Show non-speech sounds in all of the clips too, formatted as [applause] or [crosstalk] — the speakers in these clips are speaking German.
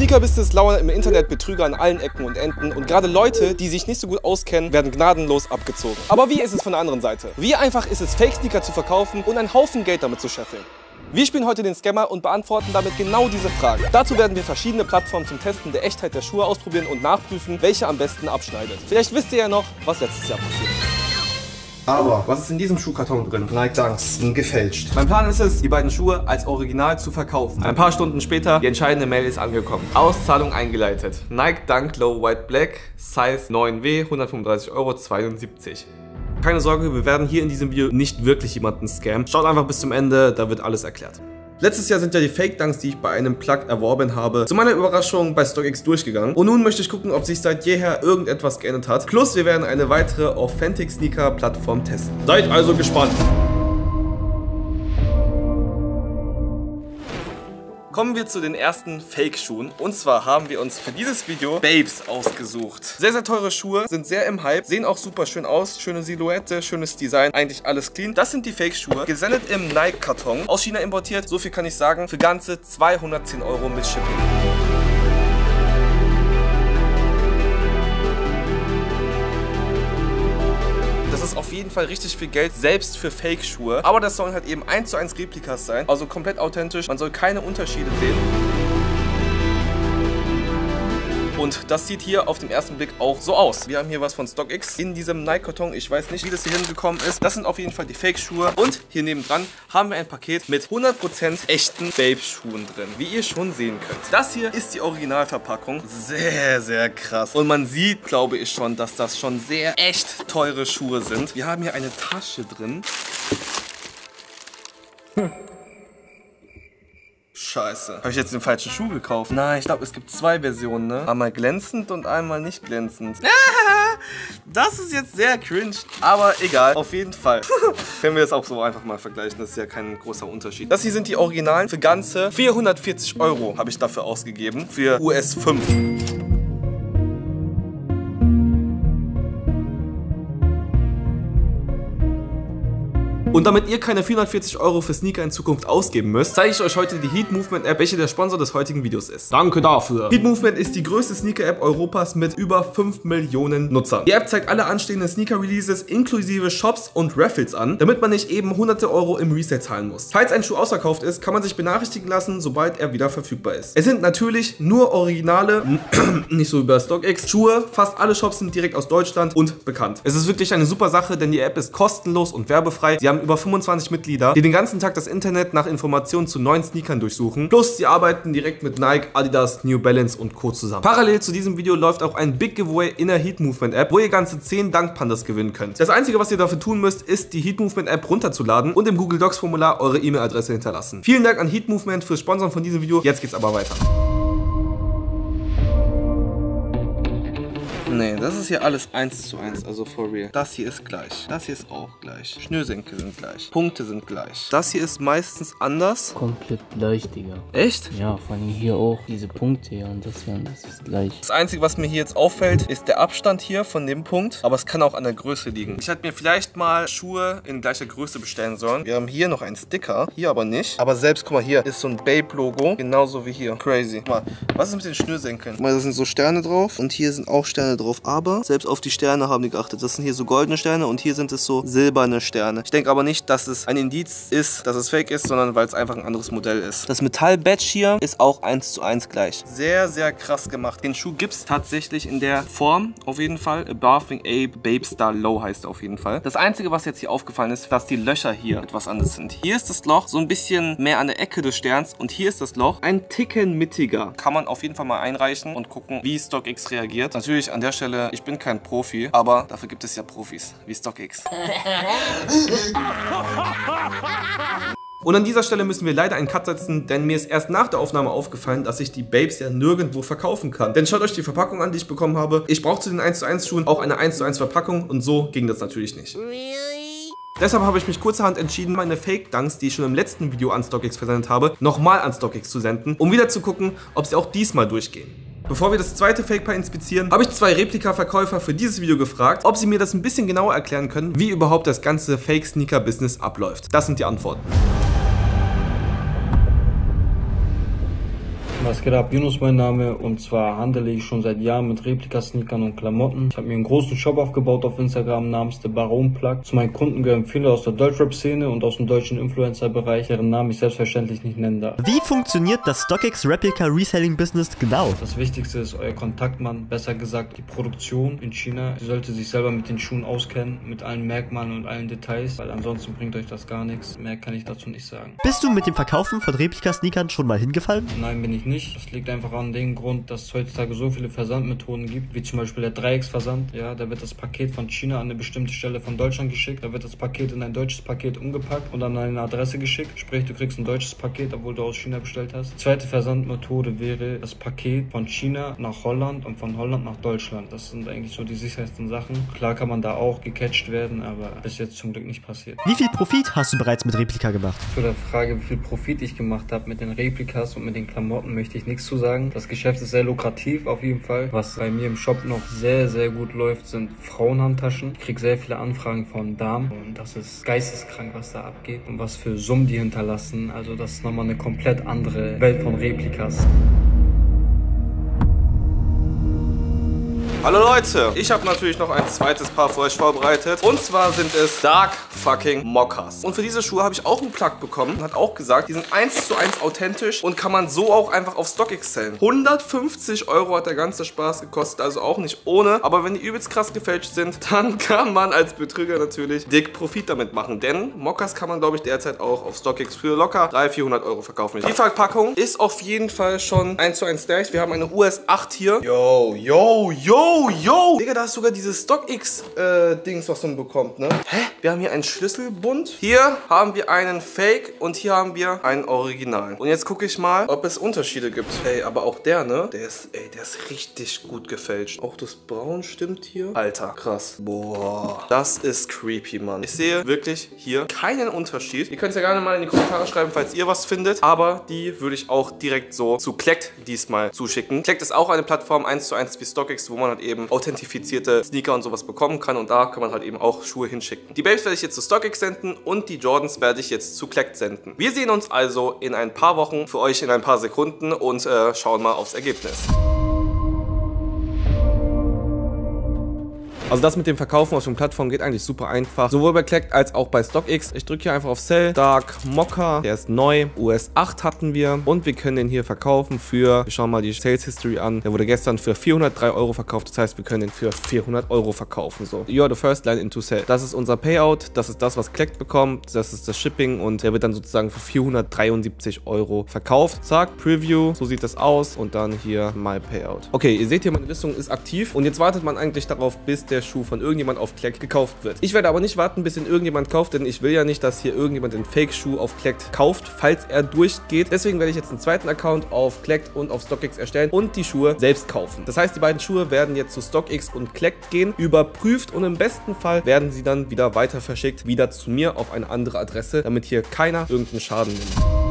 Sneaker-Business lauern im Internet Betrüger an allen Ecken und Enden und gerade Leute, die sich nicht so gut auskennen, werden gnadenlos abgezogen. Aber wie ist es von der anderen Seite? Wie einfach ist es, Fake-Sneaker zu verkaufen und einen Haufen Geld damit zu scheffeln? Wir spielen heute den Scammer und beantworten damit genau diese Frage. Dazu werden wir verschiedene Plattformen zum Testen der Echtheit der Schuhe ausprobieren und nachprüfen, welche am besten abschneidet. Vielleicht wisst ihr ja noch, was letztes Jahr passiert ist. Aber was ist in diesem Schuhkarton drin? Nike Dunks, gefälscht. Mein Plan ist es, die beiden Schuhe als Original zu verkaufen. Ein paar Stunden später, die entscheidende Mail ist angekommen. Auszahlung eingeleitet. Nike Dunk Low White Black, Size 9W, 135,72 Euro. Keine Sorge, wir werden hier in diesem Video nicht wirklich jemanden scammen. Schaut einfach bis zum Ende, da wird alles erklärt. Letztes Jahr sind ja die Fake-Dunks, die ich bei einem Plug erworben habe, zu meiner Überraschung bei StockX durchgegangen. Und nun möchte ich gucken, ob sich seit jeher irgendetwas geändert hat. Plus, wir werden eine weitere Authentic-Sneaker-Plattform testen. Seid also gespannt. Kommen wir zu den ersten Fake-Schuhen. Und zwar haben wir uns für dieses Video Babes ausgesucht. Sehr, sehr teure Schuhe, sind sehr im Hype, sehen auch super schön aus. Schöne Silhouette, schönes Design, eigentlich alles clean. Das sind die Fake-Schuhe, gesendet im Nike-Karton, aus China importiert. So viel kann ich sagen, für ganze 210 Euro mit Shipping. Ist auf jeden Fall richtig viel Geld, selbst für Fake-Schuhe. Aber das sollen halt eben 1 zu 1 Replikas sein, also komplett authentisch. Man soll keine Unterschiede sehen. Und das sieht hier auf den ersten Blick auch so aus. Wir haben hier was von StockX in diesem Nike-Karton. Ich weiß nicht, wie das hier hingekommen ist. Das sind auf jeden Fall die Fake-Schuhe. Und hier nebendran haben wir ein Paket mit 100% echten Babe-Schuhen drin. Wie ihr schon sehen könnt. Das hier ist die Originalverpackung. Sehr, sehr krass. Und man sieht, glaube ich schon, dass das schon sehr echt teure Schuhe sind. Wir haben hier eine Tasche drin. Hm. Scheiße. Habe ich jetzt den falschen Schuh gekauft? Nein, ich glaube, es gibt zwei Versionen, ne? Einmal glänzend und einmal nicht glänzend. [laughs] Das ist jetzt sehr cringe, aber egal. Auf jeden Fall. [laughs] Können wir das auch so einfach mal vergleichen. Das ist ja kein großer Unterschied. Das hier sind die Originalen. Für ganze 440 Euro habe ich dafür ausgegeben. Für US 5. Und damit ihr keine 440 Euro für Sneaker in Zukunft ausgeben müsst, zeige ich euch heute die Heat Movement App, welche der Sponsor des heutigen Videos ist. Danke dafür. Heat Movement ist die größte Sneaker App Europas mit über 5 Millionen Nutzern. Die App zeigt alle anstehenden Sneaker Releases inklusive Shops und Raffles an, damit man nicht eben hunderte Euro im Resale zahlen muss. Falls ein Schuh ausverkauft ist, kann man sich benachrichtigen lassen, sobald er wieder verfügbar ist. Es sind natürlich nur originale, [clears throat] nicht so über StockX, Schuhe. Fast alle Shops sind direkt aus Deutschland und bekannt. Es ist wirklich eine super Sache, denn die App ist kostenlos und werbefrei. Sie haben haben über 25 Mitglieder, die den ganzen Tag das Internet nach Informationen zu neuen Sneakern durchsuchen. Plus, sie arbeiten direkt mit Nike, Adidas, New Balance und Co. zusammen. Parallel zu diesem Video läuft auch ein Big Giveaway in der Heat Movement App, wo ihr ganze 10 Dankpandas gewinnen könnt. Das einzige, was ihr dafür tun müsst, ist die Heat Movement App runterzuladen und im Google Docs Formular eure E-Mail-Adresse hinterlassen. Vielen Dank an Heat Movement fürs Sponsoren von diesem Video. Jetzt geht's aber weiter. Nee, das ist hier alles 1 zu 1, also for real. Das hier ist gleich. Das hier ist auch gleich. Schnürsenkel sind gleich. Punkte sind gleich. Das hier ist meistens anders. Komplett gleich, Digga. Echt? Ja, vor allem hier auch diese Punkte hier und das hier und das ist gleich. Das Einzige, was mir hier jetzt auffällt, ist der Abstand hier von dem Punkt. Aber es kann auch an der Größe liegen. Ich hätte mir vielleicht mal Schuhe in gleicher Größe bestellen sollen. Wir haben hier noch einen Sticker, hier aber nicht. Aber selbst, guck mal, hier ist so ein Babe-Logo. Genauso wie hier. Crazy. Guck mal, was ist mit den Schnürsenkeln? Guck mal, da sind so Sterne drauf und hier sind auch Sterne drauf aber selbst auf die Sterne haben die geachtet. Das sind hier so goldene Sterne und hier sind es so silberne Sterne. Ich denke aber nicht, dass es ein Indiz ist, dass es fake ist, sondern weil es einfach ein anderes Modell ist. Das Metall-Badge hier ist auch 1 zu 1 gleich. Sehr, sehr krass gemacht. Den Schuh gibt es tatsächlich in der Form, auf jeden Fall. A Bathing Ape Babe Star Low heißt er auf jeden Fall. Das Einzige, was jetzt hier aufgefallen ist, dass die Löcher hier etwas anders sind. Hier ist das Loch so ein bisschen mehr an der Ecke des Sterns und hier ist das Loch ein Ticken mittiger. Kann man auf jeden Fall mal einreichen und gucken, wie StockX reagiert. Natürlich an der der Stelle, ich bin kein Profi, aber dafür gibt es ja Profis, wie StockX. [laughs] Und an dieser Stelle müssen wir leider einen Cut setzen, denn mir ist erst nach der Aufnahme aufgefallen, dass ich die Babes ja nirgendwo verkaufen kann. Denn schaut euch die Verpackung an, die ich bekommen habe. Ich brauche zu den 1 zu 1 Schuhen auch eine 1 zu 1 Verpackung und so ging das natürlich nicht. Deshalb habe ich mich kurzerhand entschieden, meine Fake-Dunks, die ich schon im letzten Video an StockX versendet habe, nochmal an StockX zu senden, um wieder zu gucken, ob sie auch diesmal durchgehen. Bevor wir das zweite Fake-Paar inspizieren, habe ich zwei Replika-Verkäufer für dieses Video gefragt, ob sie mir das ein bisschen genauer erklären können, wie überhaupt das ganze Fake-Sneaker-Business abläuft. Das sind die Antworten. Was geht ab? Yunus mein Name und zwar handele ich schon seit Jahren mit Replika-Sneakern und Klamotten. Ich habe mir einen großen Shop aufgebaut auf Instagram namens The Baron Plug. Zu meinen Kunden gehören viele aus der Deutschrap-Szene und aus dem deutschen Influencer-Bereich, deren Namen ich selbstverständlich nicht nennen darf. Wie funktioniert das StockX Replica Reselling Business genau? Das Wichtigste ist euer Kontaktmann, besser gesagt die Produktion in China. Sie sollte sich selber mit den Schuhen auskennen, mit allen Merkmalen und allen Details, weil ansonsten bringt euch das gar nichts. Mehr kann ich dazu nicht sagen. Bist du mit dem Verkaufen von Replika-Sneakern schon mal hingefallen? Nein, bin ich nicht. Das liegt einfach an dem Grund, dass es heutzutage so viele Versandmethoden gibt, wie zum Beispiel der Dreiecksversand. Ja, da wird das Paket von China an eine bestimmte Stelle von Deutschland geschickt. Da wird das Paket in ein deutsches Paket umgepackt und an eine Adresse geschickt. Sprich, du kriegst ein deutsches Paket, obwohl du aus China bestellt hast. Die zweite Versandmethode wäre das Paket von China nach Holland und von Holland nach Deutschland. Das sind eigentlich so die sichersten Sachen. Klar kann man da auch gecatcht werden, aber bis jetzt zum Glück nicht passiert. Wie viel Profit hast du bereits mit Replika gemacht? Zu der Frage, wie viel Profit ich gemacht habe mit den Replikas und mit den Klamotten, möchte ich nichts zu sagen. Das Geschäft ist sehr lukrativ auf jeden Fall. Was bei mir im Shop noch sehr, sehr gut läuft, sind Frauenhandtaschen. Ich kriege sehr viele Anfragen von Damen und das ist geisteskrank, was da abgeht und was für Summen die hinterlassen. Also das ist nochmal eine komplett andere Welt von Replikas. Hallo Leute, ich habe natürlich noch ein zweites Paar für euch vorbereitet. Und zwar sind es Dark fucking Mockers. Und für diese Schuhe habe ich auch einen Plug bekommen. Und hat auch gesagt, die sind 1 zu 1 authentisch und kann man so auch einfach auf StockX zählen. 150 Euro hat der ganze Spaß gekostet, also auch nicht ohne. Aber wenn die übelst krass gefälscht sind, [laughs] dann kann man als Betrüger natürlich dick Profit damit machen. Denn Mockers kann man, glaube ich, derzeit auch auf StockX für locker 300, 400 Euro verkaufen. Die Verpackung ist auf jeden Fall schon 1 zu 1 gleich. Wir haben eine US 8 hier. Yo, yo, yo. Yo, Digga, da ist sogar dieses StockX-Dings, äh, was man bekommt, ne? Hä? Wir haben hier einen Schlüsselbund. Hier haben wir einen Fake und hier haben wir einen Original. Und jetzt gucke ich mal, ob es Unterschiede gibt. Ey, aber auch der, ne? Der ist, ey, der ist richtig gut gefälscht. Auch das Braun stimmt hier. Alter, krass. Boah, das ist creepy, Mann. Ich sehe wirklich hier keinen Unterschied. Ihr könnt es ja gerne mal in die Kommentare schreiben, falls ihr was findet. Aber die würde ich auch direkt so zu Klekt diesmal zuschicken. Klekt ist auch eine Plattform 1 zu 1 wie StockX, wo man halt eben authentifizierte Sneaker und sowas bekommen kann und da kann man halt eben auch Schuhe hinschicken. Die Babes werde ich jetzt zu StockX senden und die Jordans werde ich jetzt zu Klekt senden. Wir sehen uns also in ein paar Wochen, für euch in ein paar Sekunden und äh, schauen mal aufs Ergebnis. Also das mit dem Verkaufen auf den Plattformen geht eigentlich super einfach. Sowohl bei Klekt als auch bei StockX. Ich drücke hier einfach auf Sell. Dark Mocha, der ist neu. US 8 hatten wir. Und wir können den hier verkaufen für, wir schauen mal die Sales History an. Der wurde gestern für 403 Euro verkauft. Das heißt, wir können den für 400 Euro verkaufen. So, you're the first line into Sell. Das ist unser Payout. Das ist das, was Klekt bekommt. Das ist das Shipping und der wird dann sozusagen für 473 Euro verkauft. Zack, Preview. So sieht das aus. Und dann hier My Payout. Okay, ihr seht hier, meine Listung ist aktiv. Und jetzt wartet man eigentlich darauf, bis der Schuh von irgendjemand auf Klekt gekauft wird. Ich werde aber nicht warten, bis ihn irgendjemand kauft, denn ich will ja nicht, dass hier irgendjemand den Fake-Schuh auf Klekt kauft, falls er durchgeht. Deswegen werde ich jetzt einen zweiten Account auf Klekt und auf StockX erstellen und die Schuhe selbst kaufen. Das heißt, die beiden Schuhe werden jetzt zu StockX und Klekt gehen, überprüft und im besten Fall werden sie dann wieder weiter verschickt, wieder zu mir auf eine andere Adresse, damit hier keiner irgendeinen Schaden nimmt.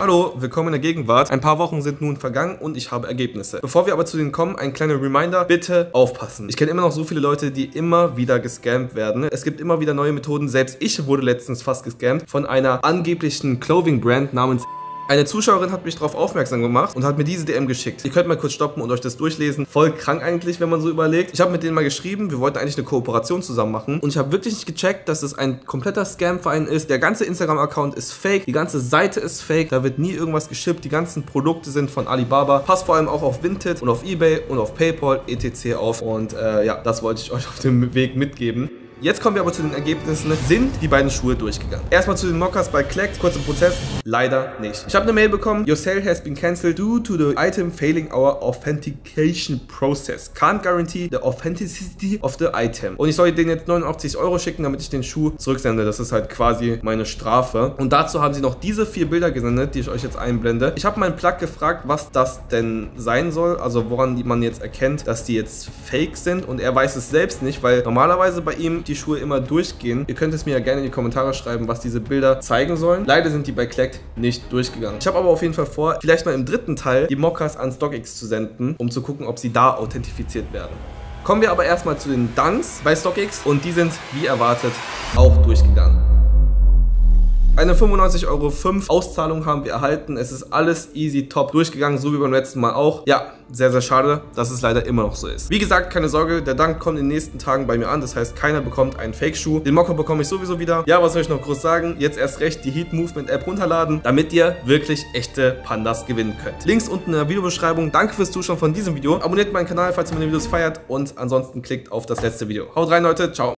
Hallo, willkommen in der Gegenwart. Ein paar Wochen sind nun vergangen und ich habe Ergebnisse. Bevor wir aber zu denen kommen, ein kleiner Reminder, bitte aufpassen. Ich kenne immer noch so viele Leute, die immer wieder gescammt werden. Es gibt immer wieder neue Methoden. Selbst ich wurde letztens fast gescammt von einer angeblichen Clothing-Brand namens eine Zuschauerin hat mich darauf aufmerksam gemacht und hat mir diese DM geschickt. Ihr könnt mal kurz stoppen und euch das durchlesen. Voll krank eigentlich, wenn man so überlegt. Ich habe mit denen mal geschrieben, wir wollten eigentlich eine Kooperation zusammen machen und ich habe wirklich nicht gecheckt, dass es ein kompletter Scam-Verein ist. Der ganze Instagram-Account ist fake, die ganze Seite ist fake, da wird nie irgendwas geschippt, die ganzen Produkte sind von Alibaba. Passt vor allem auch auf Vinted und auf Ebay und auf Paypal etc. auf und äh, ja, das wollte ich euch auf dem Weg mitgeben. Jetzt kommen wir aber zu den Ergebnissen. Sind die beiden Schuhe durchgegangen? Erstmal zu den Mockers bei Klekt. Kurz im Prozess. Leider nicht. Ich habe eine Mail bekommen. Your sale has been cancelled due to the item failing our authentication process. Can't guarantee the authenticity of the item. Und ich soll denen jetzt 89 Euro schicken, damit ich den Schuh zurücksende. Das ist halt quasi meine Strafe. Und dazu haben sie noch diese vier Bilder gesendet, die ich euch jetzt einblende. Ich habe meinen Plug gefragt, was das denn sein soll. Also woran man jetzt erkennt, dass die jetzt fake sind. Und er weiß es selbst nicht, weil normalerweise bei ihm die Schuhe immer durchgehen. Ihr könnt es mir ja gerne in die Kommentare schreiben, was diese Bilder zeigen sollen. Leider sind die bei Klekt nicht durchgegangen. Ich habe aber auf jeden Fall vor, vielleicht mal im dritten Teil die Mockers an StockX zu senden, um zu gucken, ob sie da authentifiziert werden. Kommen wir aber erstmal zu den Dunks bei StockX und die sind, wie erwartet, auch durchgegangen. Eine 95,05 Euro Auszahlung haben wir erhalten. Es ist alles easy top durchgegangen, so wie beim letzten Mal auch. Ja, sehr, sehr schade, dass es leider immer noch so ist. Wie gesagt, keine Sorge, der Dank kommt in den nächsten Tagen bei mir an. Das heißt, keiner bekommt einen Fake-Schuh. Den Mocker bekomme ich sowieso wieder. Ja, was soll ich noch groß sagen? Jetzt erst recht die Heat Movement App runterladen, damit ihr wirklich echte Pandas gewinnen könnt. Links unten in der Videobeschreibung. Danke fürs Zuschauen von diesem Video. Abonniert meinen Kanal, falls ihr meine Videos feiert. Und ansonsten klickt auf das letzte Video. Haut rein, Leute. Ciao.